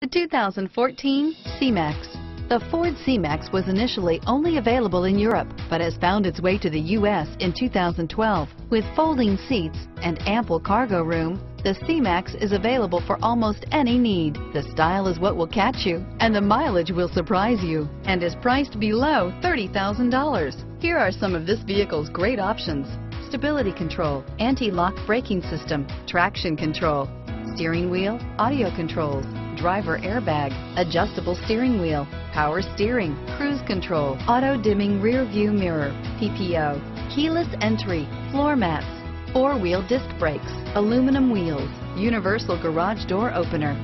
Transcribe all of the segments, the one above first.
The 2014 C-Max. The Ford C-Max was initially only available in Europe, but has found its way to the U.S. in 2012. With folding seats and ample cargo room, the C-Max is available for almost any need. The style is what will catch you, and the mileage will surprise you, and is priced below $30,000. Here are some of this vehicle's great options. Stability control, anti-lock braking system, traction control, steering wheel, audio controls, driver airbag, adjustable steering wheel, power steering, cruise control, auto dimming rear view mirror, PPO, keyless entry, floor mats, four wheel disc brakes, aluminum wheels, universal garage door opener,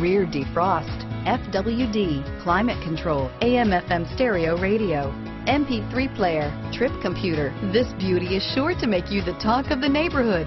rear defrost, FWD, climate control, AM FM stereo radio, MP3 player, trip computer. This beauty is sure to make you the talk of the neighborhood.